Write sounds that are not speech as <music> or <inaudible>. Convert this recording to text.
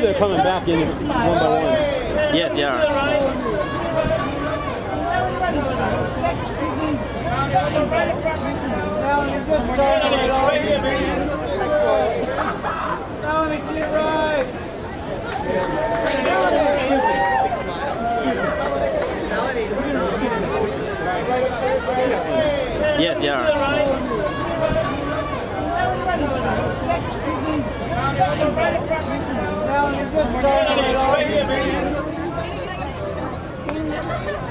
They're coming back in one by one. Yes, they are. Yes, they are. Now, is this Yeah. <laughs>